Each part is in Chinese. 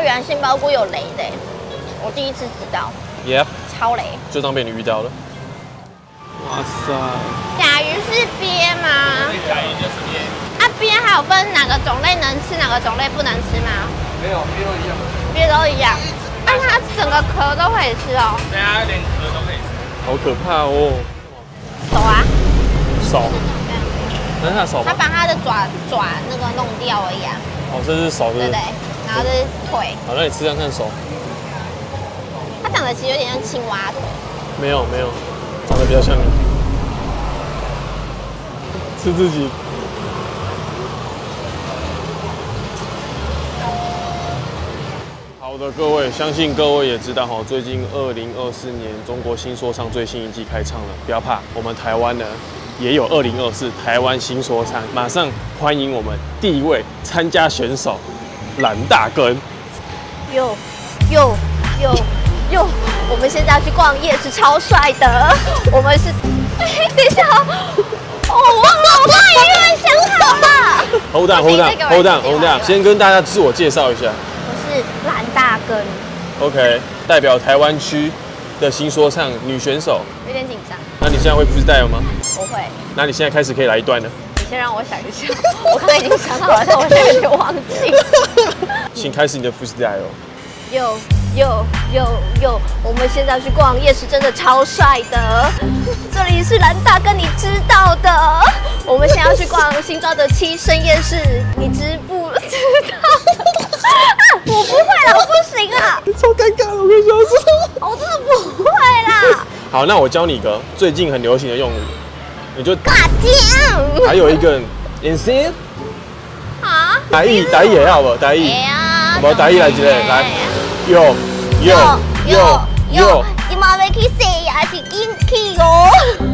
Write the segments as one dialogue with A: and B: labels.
A: 道原来杏鲍菇有雷的，我第一次知道
B: ，Yep，
A: 超雷。
B: 就当被你遇到了。哇塞，
A: 甲鱼是鳖吗？
C: 甲鱼就是鳖，
A: 啊，鳖还有分哪个种类能吃，哪个种类不能吃吗？
C: 没有鳖都一样，
A: 鳖都一样。但它整个壳都可以吃哦。
C: 对啊，连壳都可以吃。
B: 好可怕哦！
A: 手啊，
B: 手，那是他的手？
A: 它把它的爪爪那个弄掉而已啊，
B: 哦，这是手，是不是
A: 对不对？？然后这是腿，
B: 好，那你吃看看手。
A: 它长得其实有点像青蛙腿。
B: 没有没有，长得比较像你。吃自己。好的，各位，相信各位也知道哈，最近二零二四年中国新说唱最新一季开唱了，不要怕，我们台湾呢也有二零二四台湾新说唱，马上欢迎我们第一位参加选手蓝大根。
A: 哟哟哟哟！我们现在要去逛夜市，超帅的。我们是，哎，等一下我忘了，我帮你原本想好了。
B: Hold on,
A: 我
B: hold
A: 自
B: on, hold on, hold on。先跟大家自我介绍一下
A: 我是蓝大根
B: ，，OK，代表台湾区的新说唱女选手。
A: 有点紧张。
B: 那你现在会 freestyle 吗？
A: 不会，
B: 那你现在开始可以来一段了，
A: 你先让我想一下。我刚才已经想好了，但我现在有点忘记。
B: 请开始你的 freestyle。
A: 哟哟哟哟！我们现在要去逛夜市，真的超帅的。这里是蓝大哥，你知道的。我们现在要去逛新庄的七生夜市，你知不知道？啊，我不会了，我不行啊！
B: 超尴尬的，我跟你说
A: 我真的不会啦。
B: 好，那我教你一个最近很流行的用语，你就
A: 大酱
B: 还有一个 insane
A: 啊！
B: 台语，台语也要不？台语我们台语来一个，来，哟哟哟哟，
A: 你妈要去洗牙是进去哦，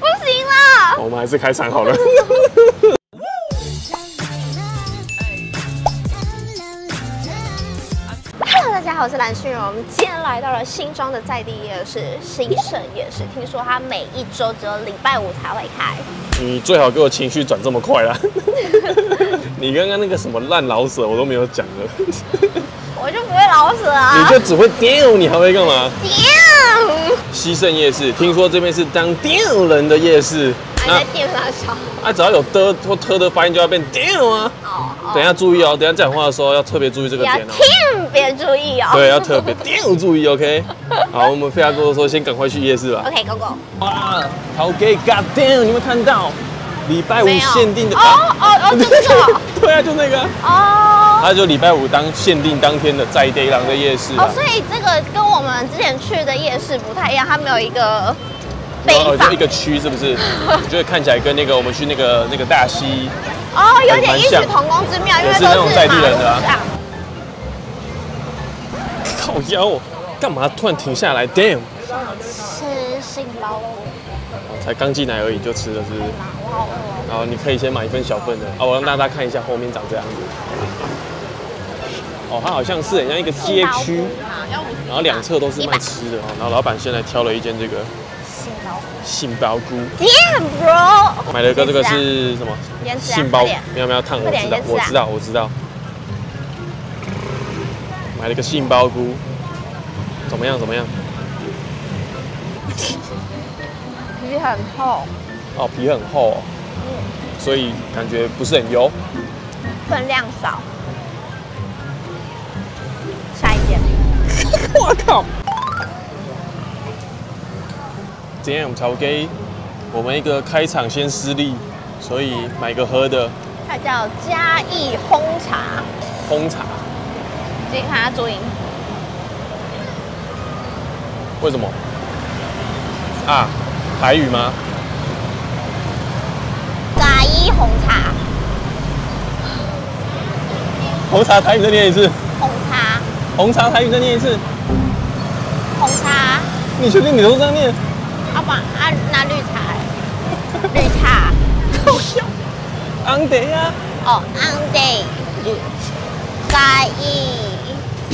A: 不行啦。
B: 我们还是开场好了。
A: 好，我是蓝旭荣。我们今天来到了新庄的在地夜市新盛夜市，听说它每一周只有礼拜五才会开。
B: 你最好给我情绪转这么快啦！你刚刚那个什么烂老舍我都没有讲的，
A: 我就不会老舍啊！
B: 你就只会丢，你还会干嘛？
A: 丢，
B: 西盛夜市，听说这边是当电人的夜市，
A: 还在电发烧。
B: 啊，只要有的或特的发音就要变电啊。
A: 哦，
B: 等一下注意哦，等一下讲话的时候要特别注意这个
A: 要
B: 点哦。
A: 听，别注意哦。
B: 对，要特别丢注意，OK。好，我们废话不多说，先赶快去夜市吧。
A: OK，Go Go。
B: 哇，好给 God damn！你们看到礼拜五限定的？
A: 哦哦哦，就这个哦。
B: 对啊，就那个啊。
A: 哦
B: 它就礼拜五当限定当天的在地郎的夜市啊
A: 哦，。所以这个跟我们之前去的夜市不太一样，它没有一个背坊
B: 然后就一。个区是不是？我觉得看起来跟那个我们去那个那个大溪，
A: 哦，有点异曲同工之妙，因为
B: 也是
A: 都
B: 那种在地人的啊。靠腰哦，干嘛突然停下来？Damn！
A: 吃杏鲍菇
B: 才刚进来而已就吃了，是不是？
A: 好饿哦。
B: 然后你可以先买一份小份的啊，我让大家看一下后面长这样子。哦，它好像是很像一个街区，然后两侧都是卖吃的哦。然后老板现在挑了一间这个
A: 杏鲍菇。
B: 杏鲍菇
A: bro！
B: 买了个这个是什么？杏鲍
A: 快点
B: 没有没有烫，我知道我知道我知道。买了个杏鲍菇，怎么样怎么样？
A: 皮很厚，
B: 哦，皮很厚哦，所以感觉不是很油。
A: 分量少。
B: 我靠！今天我们才给我们一个开场先失利，所以买个喝的
A: 它叫嘉义烘茶，
B: 烘茶。
A: 自己看它注音。
B: 为什么？啊，台语吗？
A: 嘉义红茶，
B: 红茶台语再念一次，
A: 红茶，
B: 红茶台语再念一次。你确定你都这样念？
A: 阿爸，啊那绿茶，绿茶，
B: 昂得呀！
A: 哦，on day，嘉义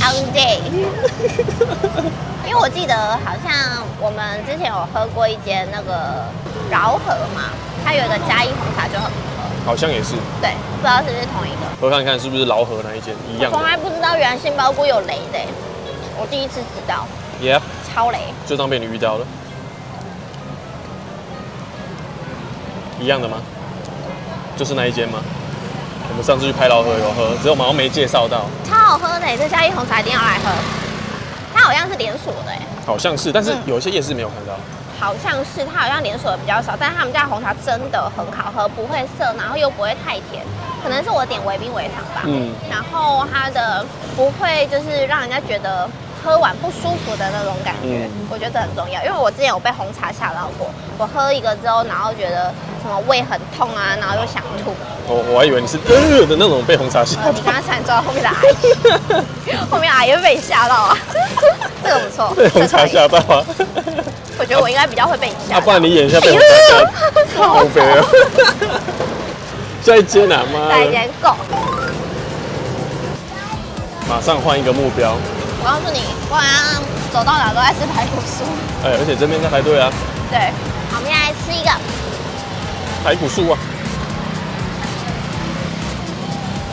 A: ，on day。因为我记得好像我们之前有喝过一间那个饶河嘛，它有一个嘉义红茶就很不错。
B: 好像也是。
A: 对，不知道是不是同一个。
B: 喝看看是不是劳合那一间一样我
A: 从来不知道原来杏鲍菇有雷的，我第一次知道
B: ，？Yep，
A: 超雷。
B: 就当被你遇到了。一样的吗？就是那一间吗？我们上次去拍老喝有喝，只是我们好像没介绍到。
A: 超好喝的，这家一红茶一定要来喝。它好像是连锁的，哎，
B: 好像是，但是
A: 嗯
B: 有一些夜市没有看到。
A: 好像是它好像连锁的比较少，但是他们家红茶真的很好喝，不会涩，然后又不会太甜，可能是我点微冰微糖吧。
B: 嗯，
A: 然后它的不会就是让人家觉得喝完不舒服的那种感觉，
B: 嗯
A: 我觉得很重要。因为我之前有被红茶吓到过，我喝一个之后，然后觉得什么胃很痛啊，然后又想吐。
B: 我我还以为你是呃的那种被红茶吓
A: 呃，你刚刚差点抓到后面的阿姨，后面阿姨会被你吓到啊。这个不错，
B: 被红茶吓到啊！
A: 我觉得我应该比较会被你吓
B: 啊，
A: 到。
B: 不然你演一下被红茶吓到，好肥啊！下一间啊，妈的！
A: 再一点够。
B: 马上换一个目标。
A: 我告诉你，不然走到哪都在吃排骨酥。
B: 哎，而且这边在排队啊，
A: 对，我们来吃一个。
B: 排骨酥啊，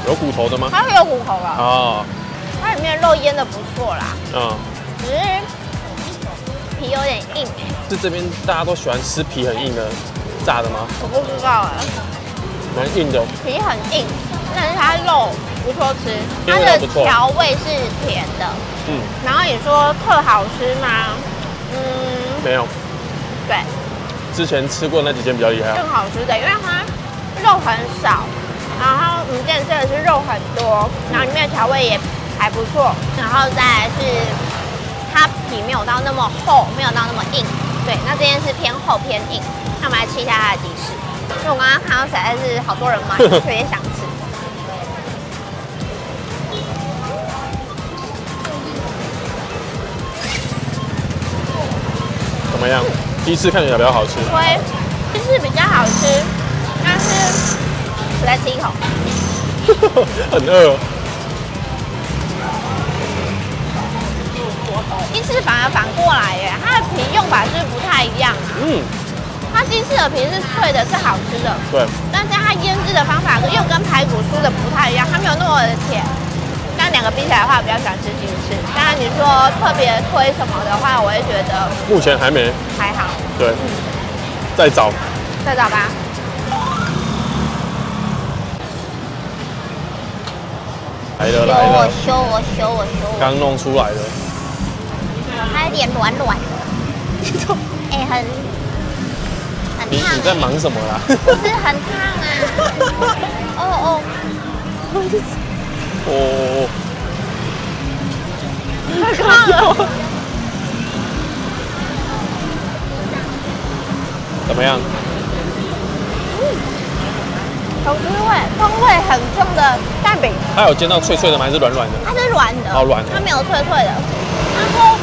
B: 有骨头的吗？
A: 它是有骨头
B: 啊。
A: 哦，它里面肉腌的不错啦，
B: 嗯，
A: 只是皮有点硬哎，
B: 是这边大家都喜欢吃皮很硬的炸的吗？
A: 我不知道哎，
B: 蛮硬的，
A: 皮很硬，但是它肉不错吃，它的调味是甜的。你说特好吃吗？嗯，
B: 没有，
A: 对，
B: 之前吃过那几间比较厉害啊。
A: 更好吃的，因为它肉很少，然后我们之前吃的是肉很多，然后里面的调味也还不错，然后再来是它皮没有到那么厚，没有到那么硬，对，那这件是偏厚偏硬。那我们来吃一下它的底士，因为我刚刚看到实在是好多人买，特别想吃。
B: 怎么样？第一次看起来比较好吃。
A: 对，迪士比较好吃，但是我再吃一口。
B: 很饿。
A: 鸡翅反而反过来耶，它的皮用法是不太一样啊。
B: 嗯，
A: 它鸡翅的皮是脆的，是好吃的，
B: 对，
A: 但是它腌制的方法又跟排骨酥的不太一样，它没有那么的甜。但两个比起来的话，我比较喜欢吃鸡翅。当然你说特别推什么的话，我会觉得
B: 目前还没。
A: 还好，
B: 对，再找。
A: 再找吧。
B: 来了
A: 修
B: 来了，
A: 我修我修我修我，
B: 刚弄出来的。
A: 它有点软软的，哎、很很烫、
B: 你你在忙什么啦？
A: 不是很烫啊。哦哦，
B: 哦，
A: 太烫了。
B: 怎么样？
A: 好滋味，风味很重的蛋饼，
B: 它有煎到脆脆的吗？还是软软的？
A: 它是软的，
B: 哦软的
A: 它没有脆脆的。然后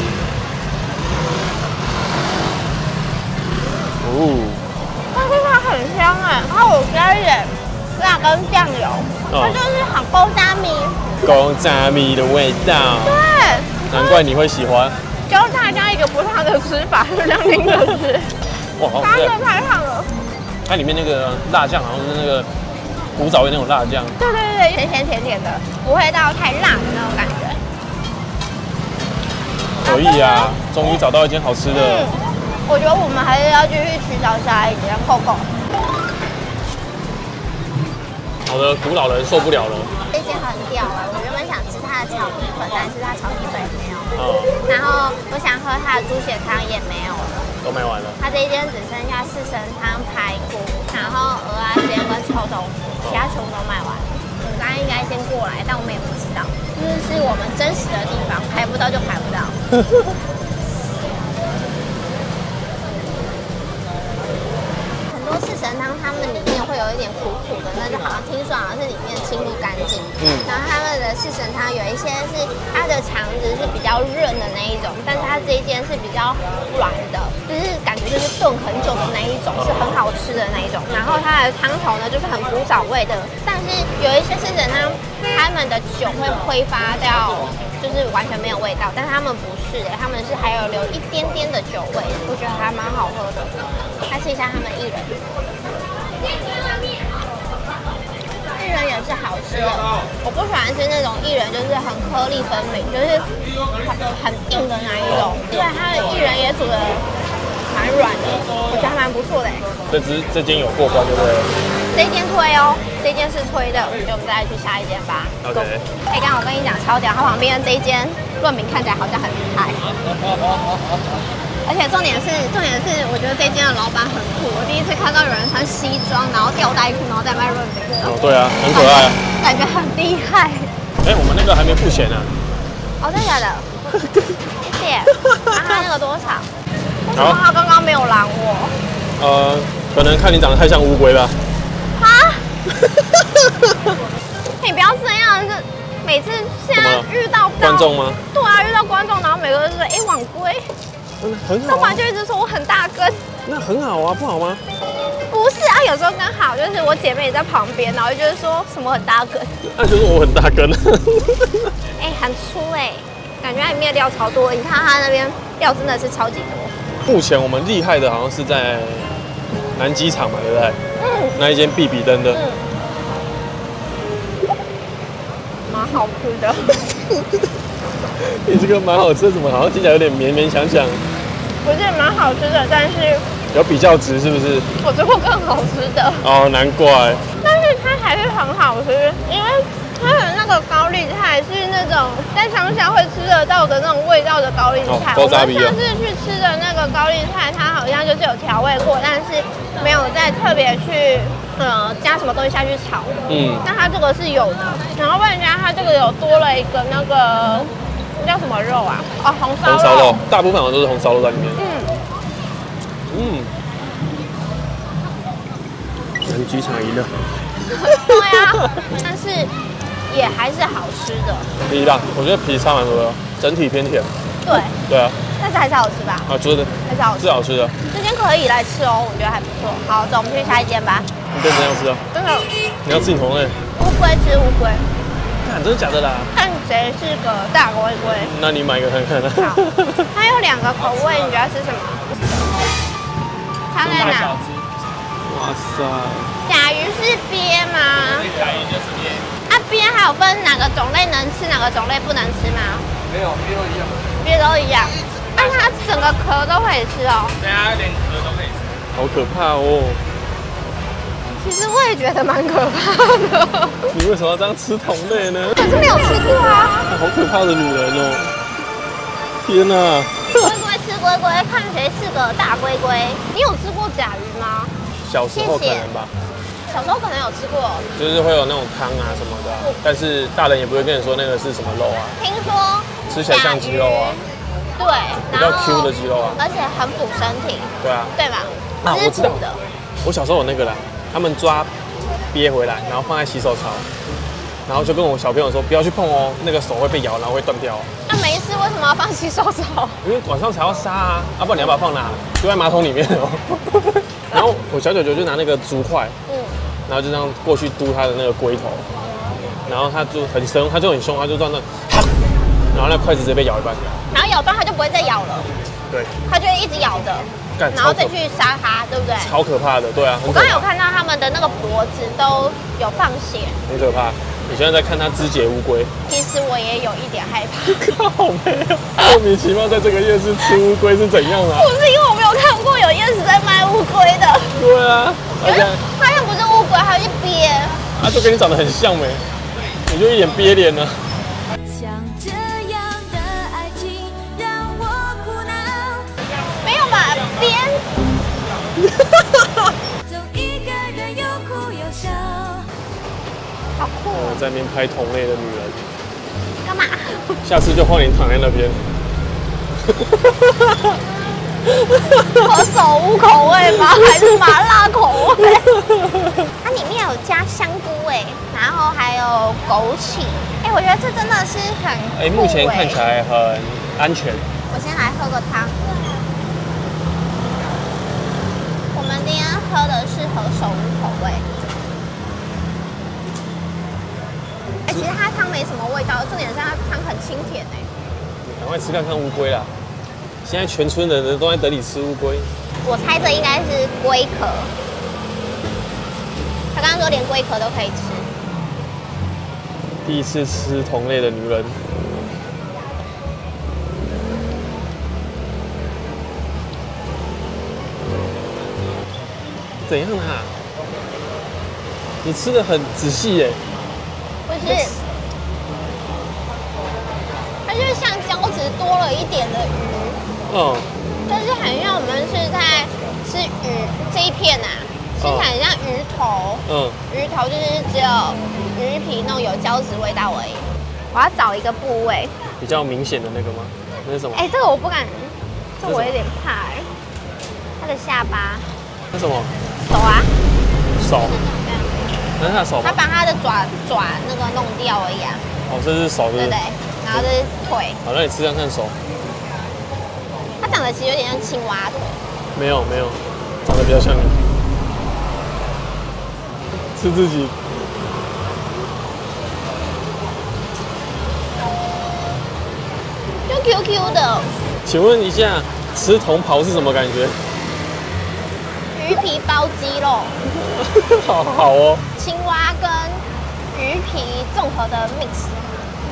B: 哦，
A: 但是它很香哎，然后我加一点辣跟酱油，
B: 哦
A: 它就是很勾沙米。
B: 公炸米的味道，
A: 对，
B: 难怪你会喜欢。
A: 教大家一个不烫的吃法，就这样拎着吃，
B: 哇，好吃
A: 它真！的太烫了。
B: 它里面那个辣酱好像是那个古早味那种辣酱，
A: 对对对，甜甜甜甜的，不会到太辣的那种感觉。
B: 可以啊。终于找到一间好吃的
A: 嗯，，我觉得我们还是要继续去找下一间 Coco。
B: 好的，古老人受不了了。
A: 这间很屌啊！我原本想吃它的炒米粉，但是它炒米粉没有。
B: 嗯，
A: 然后我想喝它的猪血汤也没有了。
B: 都卖完了。
A: 它这一间只剩下四神汤、排骨，然后鹅啊煎跟臭豆腐，其他全部都卖完了。我们刚刚应该先过来，但我们也不知道，这是我们真实的地方，排不到就排不到。很多四神汤，它们里面会有一点就好像听说好像是里面清不干净。
B: 嗯
A: 然后他们的四神汤有一些是它的肠子是比较润的那一种，但是它这一间是比较软的，就是感觉就是炖很久的那一种，是很好吃的那一种。然后它的汤头呢就是很古早味的，但是有一些四神汤，他们的酒会挥发掉，就是完全没有味道，但是他们不是的，他们是还有留一点点的酒味，我觉得还蛮好喝的。来试一下他们薏仁。生也是好吃的。我不喜欢吃那种薏仁，就是很颗粒分明，就是很很硬的那一种。对，它的薏仁也煮的蛮软的，我觉得还蛮不错的欸。
B: 这只这间有过关，对不对？
A: 这一间推哦，这一间是推的，所以我们再去下一间吧。
B: OK
A: 哎，刚刚我跟你讲超屌，它旁边这一间论名看起来好像很厉害，而且重点是重点是，我觉得这间的老板很酷。我第一次看到有人穿西装，然后吊带裤，然后在卖润饼，
B: 哦，对啊，很可爱啊。
A: 感觉很厉害。
B: 哎，我们那个还没付钱呢。
A: 哦，真的假的？谢谢。啊，他那个多少？为什么
B: 好
A: 他刚刚没有拦我？
B: 呃，可能看你长得太像乌龟吧。
A: 啊！你不要这样，这每次现在遇到
B: 观众吗？
A: 对啊，遇到观众，然后每个都说哎晚归，
B: 嗯，很好啊
A: 要不然，就一直说我很大根。
B: 那很好啊，不好吗？
A: 不是啊，有时候刚好就是我姐妹也在旁边，然后就觉得说什么很大根，
B: 那就是我很大根。
A: 哎、很粗哎、感觉它里面料超多。你看它那边料真的是超级多。
B: 目前我们厉害的好像是在南机场嘛，对不对？
A: 嗯
B: 那一间必比登的。
A: 嗯，蛮好吃的。
B: 你这个蛮好吃，怎么好像听起来有点勉勉强强？
A: 不是蛮好吃的，但是
B: 有比较值是不是？
A: 我吃过更好吃的。
B: 哦，难怪。
A: 但是它还是很好吃，因为它的那个高丽菜是那种在乡下会吃得到的那种味道的高丽菜。我们上次去吃的那个高丽菜，它好像就是有调味过，但是没有再特别去呃加什么东西下去炒。
B: 嗯，
A: 那它这个是有的，然后外加它这个有多了一个那个那叫什么肉啊？哦，红烧
B: 红烧肉，大部分好像都是红烧肉在里面。
A: 嗯，
B: 嗯。南机场赢了，
A: 对啊，但是也还是好吃的。
B: 皮啦，我觉得皮差蛮多的，整体偏甜。
A: 对，
B: 对啊，
A: 但是还是好吃吧？
B: 啊，觉得
A: 还是好吃
B: 是。好吃的。
A: 这间可以来吃哦，我觉得还不错。好，走，我们去下一间吧。
B: 你变怎样吃啊？
A: 真的，
B: 你要吃你同类？
A: 乌龟吃乌龟，
B: 看，真的假的啦？
A: 看谁是个大龟龟。
B: 那你买一个看看
A: 好
B: 啊。
A: 它有两个口味，你觉得是什么？它在哪？
B: 哇塞！
A: 甲鱼是鳖吗？
C: 甲鱼就是鳖，
A: 啊，鳖还有分哪个种类能吃，哪个种类不能吃吗？
C: 没有鳖都一样，
A: 鳖都一样。但它整个壳都可以吃哦。
C: 对啊，连壳都可以吃。
B: 好可怕哦！
A: 其实我也觉得蛮可怕的，
B: 你为什么要这样吃同类呢？
A: 可是没有吃过啊。
B: 好可怕的女人哦！天哪！
A: 龟龟吃龟龟，看谁是个大龟龟。你有吃过甲鱼吗？
B: 小时候可
A: 谢谢
B: 能吧，
A: 小时候可能有吃过，
B: 就是会有那种汤啊什么的啊、但是大人也不会跟你说那个是什么肉啊，
A: 听说
B: 吃起来像鸡肉啊，
A: 对，
B: 比较 Q 的肌肉啊，
A: 而且很补身体，
B: 对啊。
A: 对吧？
B: 啊我知道
A: 的，
B: 我小时候有那个啦，他们抓憋回来，然后放在洗手槽，然后就跟我小朋友说不要去碰哦，那个手会被咬，然后会断掉哦，
A: 那没事，为什么要放洗手槽？
B: 因为晚上才要杀啊，啊、不然你要把它放哪？丢在马桶里面哦。然后我小九九就拿那个竹筷，
A: 嗯，
B: 然后就这样过去嘟它的那个龟头，然后它就很生，它就很凶，它就这样那，然后那筷子直接被咬一半，
A: 然后咬断它就不会再咬了，
B: 对，
A: 它就会一直咬着，然后再去杀它，对不对？
B: 超可怕的，对啊，
A: 我刚刚有，看到他们的那个脖子都有放血，
B: 很可怕。你现在在看它肢解乌龟，
A: 其实我也有一点害怕，
B: 靠没有，莫名其妙在这个夜市吃乌龟是怎样啊？
A: 不是因为我没有看过有夜市在卖乌龟的，
B: 对啊，而且
A: 好像不是乌龟，还是鳖。
B: 啊就跟你长得很像没，你就一脸憋脸呢。
D: 像
B: 在那边拍同类的女人，
A: 干嘛？
B: 下次就换你躺在那边。
A: 何首乌口味吗？还是麻辣口味？它 里面有加香菇哎，然后还有枸杞哎，我觉得这真的是很
B: 哎，目前看起来很安全。
A: 我先来喝个汤。我们今天喝的是何首乌口味。哎、其实它汤没什么味道，重点是它汤很清甜哎。
B: 赶快吃看看乌龟啦！现在全村的人都在等你吃乌龟。
A: 我猜这应该是龟壳。他刚刚说连龟壳都可以吃。
B: 第一次吃同类的女人。怎样啊？你吃的很仔细耶。
A: 不是，它就是像胶质多了一点的鱼，
B: 嗯，
A: 但是很像我们是在吃鱼这一片啊，吃起来很像鱼头，
B: 嗯，
A: 鱼头就是只有鱼皮那种有胶质味道而已。我要找一个部位，
B: 比较明显的那个吗？那是什么？
A: 哎、这个我不敢，这我有点怕哎、它的下巴、
B: 那什么？
A: 手啊，
B: 手？
A: 这样
B: 那是他手吗？
A: 它把他的爪爪那个弄掉而已啊，
B: 哦，这是手，是不是
A: 对不对？？然后这是腿，
B: 好，那你吃看看手。
A: 它长得其实有点像青蛙腿。
B: 没有没有，长得比较像你。吃自己。
A: 就 QQ 的
B: 请问一下，吃同袍是什么感觉？
A: 鱼皮包鸡肉，
B: 好 好哦。
A: 青蛙跟鱼皮综合的 mix，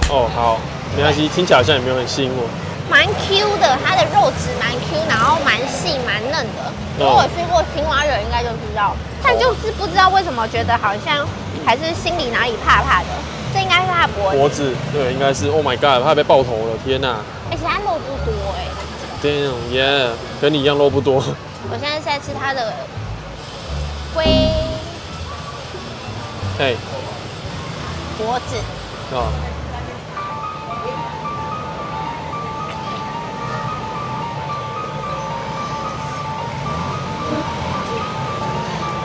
B: 哦，好，没关系，听起来好像也没有很吸引我。
A: 蛮 Q 的，它的肉质蛮 Q，然后蛮细蛮嫩的。如果有吃过青蛙人应该就知道，但就是不知道为什么觉得好像还是心里哪里怕怕的。这应该是它的脖子，
B: 脖子，对，应该是。Oh my god，他被爆头了，天哪
A: 而且它肉不多哎。
B: ！Damn yeah，跟你一样肉不多。
A: 我现在是在吃它的龟
B: 哎，
A: 脖子，
B: 啊。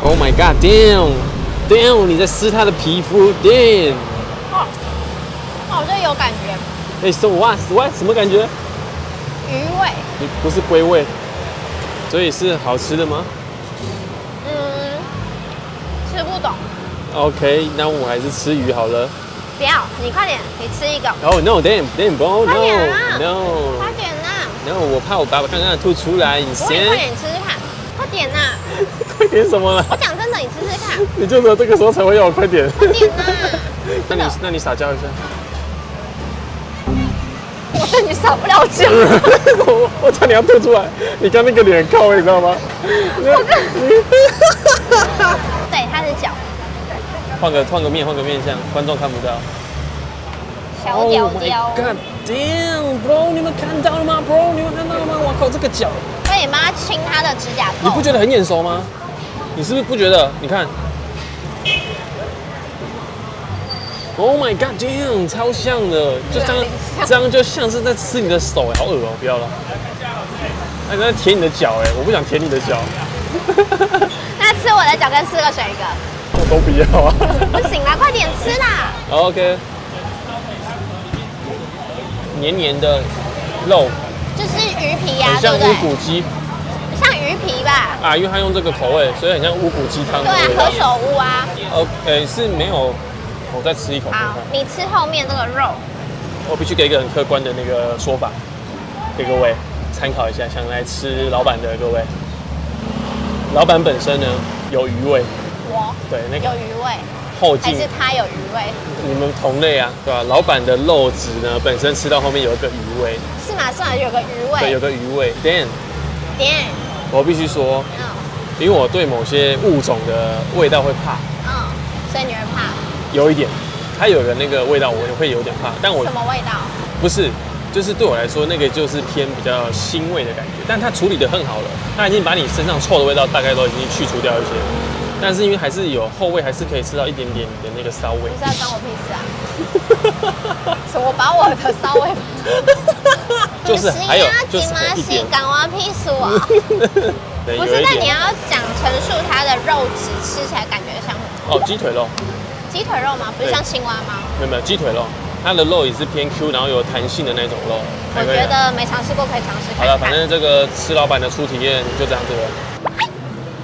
B: Oh my god, damn, damn！你在撕它的皮肤，damn！
A: 哦，这有感觉，
B: 哎，什么哇什么什么感觉？
A: 鱼味，
B: 你不是龟味，所以是好吃的吗
A: 嗯，吃不懂。
B: ？OK，那我还是吃鱼好了。
A: 不要，你快点，你吃一个
B: ，Oh no, damn, damn, bro,
A: 快点啊
B: no,
A: 快点呐
B: ！no！我怕我把我刚刚的吐出来，你
A: 我说你快
B: 先。
A: 点吃吃看，快点呐！
B: 快点什么了？
A: 我讲真的，你吃吃看，
B: 你就只有这个时候才会要我快点。
A: 快点呐！
B: 那你那你撒娇一下。
A: 少不了酒。
B: 我 我差点要吐出来，你刚那个脸靠，你知道吗？
A: 对，他的脚，
B: 换个换个面，换个面相，观众看不到。
A: 小屌屌。
B: Oh God damn, bro！你们看到了吗，bro？你们看到了吗？我靠，这个脚，
A: 快点帮它清它的指甲垢。
B: 你不觉得很眼熟吗？你是不是不觉得？你看。Oh my god, damn！超像的，就这样这样就像是在吃你的手，哎，好恶哦、不要了。哎，在舔你的脚，哎，我不想舔你的脚，
A: 那吃我的脚跟吃个选一个，
B: 我 都不要啊。
A: 不行啦，快点吃啦
B: ！OK，黏黏的肉，
A: 就是鱼皮呀、
B: 很像乌？骨鸡
A: 像鱼皮吧？
B: 啊，因为它用这个口味，所以很像乌骨鸡汤的
A: 对啊，何。首乌啊。
B: OK，是没有，我再吃一口看
A: 好。，你吃后面那个肉。
B: 我必须给一个很客观的那个说法，给各位参考一下。想来吃老板的各位，老板本身呢有鱼味，
A: 我
B: 对那个
A: 有鱼味，
B: 后劲
A: 还是他有鱼味？
B: 你们同类啊，对吧？老板的肉质呢本身吃到后面有一个鱼味，
A: 是吗？是吗？有个鱼
B: 对，有
A: 味。
B: 个鱼味。Dan，
A: 点，
B: 我必须说，
A: 嗯
B: 因为我对某些物种的味道会怕，
A: 嗯，所以你会怕
B: 有一点，它有个那个味道我会有点怕，但我
A: 什么味道？
B: 不是，就是对我来说那个就是偏比较腥味的感觉，但它处理的很好了，它已经把你身上臭的味道大概都已经去除掉一些，但是因为还是有后味，还是可以吃到一点点你的那个骚味
A: 你。是要关我屁事啊？什么把我的骚味？
B: 就是还有就是
A: 吗？
B: 一点
A: 是，干我屁事啊！
B: 对，
A: 不是，那你要讲陈述它的肉质，吃起来感觉像
B: 哦，鸡腿肉，
A: 鸡腿肉吗？不是像青蛙吗？
B: 没有没有鸡腿肉，它的肉也是偏 Q，然后有弹性的那种肉。
A: 我觉得没尝试过，可以尝试
B: 好了。反正这个吃老板的初体验就这样子了。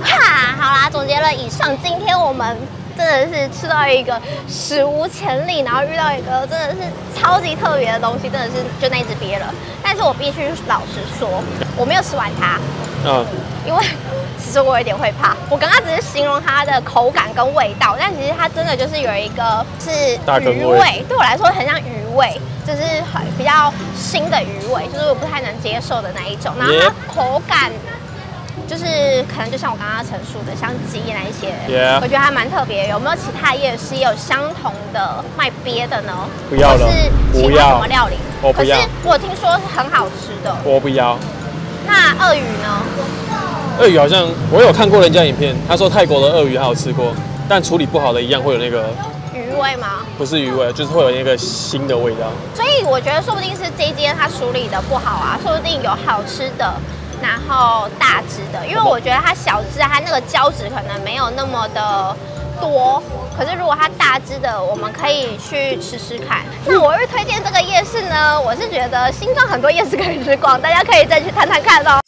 A: 哈，好啦，总结了以上，今天我们真的是吃到一个史无前例，然后遇到一个真的是超级特别的东西，真的是就那只鳖了。但是我必须老实说，我没有吃完它，
B: 嗯，
A: 因为其实我有点会怕。我刚刚只是形容它的口感跟味道，但其实它真的就是有一个是鱼味，对我来说很像鱼味，就是很比较腥的鱼味，就是我不太能接受的那一种。然后它口感。就是可能就像我刚刚陈述的，像鸡那一些我觉得还蛮特别。有没有其他夜市也有相同的卖鳖的呢？
B: 不要了
A: 是
B: 不要
A: 什么料理？
B: 我不要
A: 可是我听说是很好吃的。
B: 我不要。
A: 那鳄鱼呢？
B: 鳄鱼好像我有看过人家影片，他说泰国的鳄鱼还有吃过，但处理不好的一样会有那个
A: 鱼味吗？
B: 不是鱼味，就是会有那个腥的味道。
A: 所以我觉得说不定是这一间它处理的不好啊，说不定有好吃的，然后大只的，因为我觉得它小只，它那个胶质可能没有那么的多。可是如果它大只的，我们可以去吃吃看。那我会推荐这个夜市呢，我是觉得新庄很多夜市可以去逛，大家可以再去探探看哦。